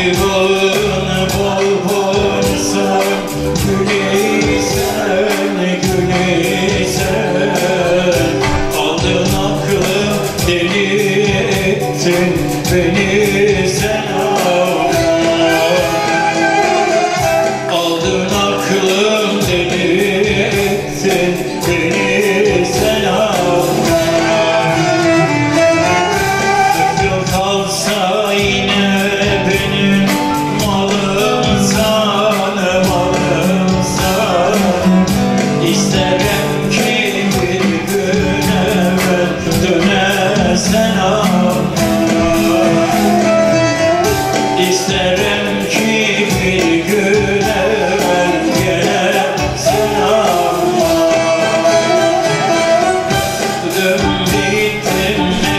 evil Sunday tonight.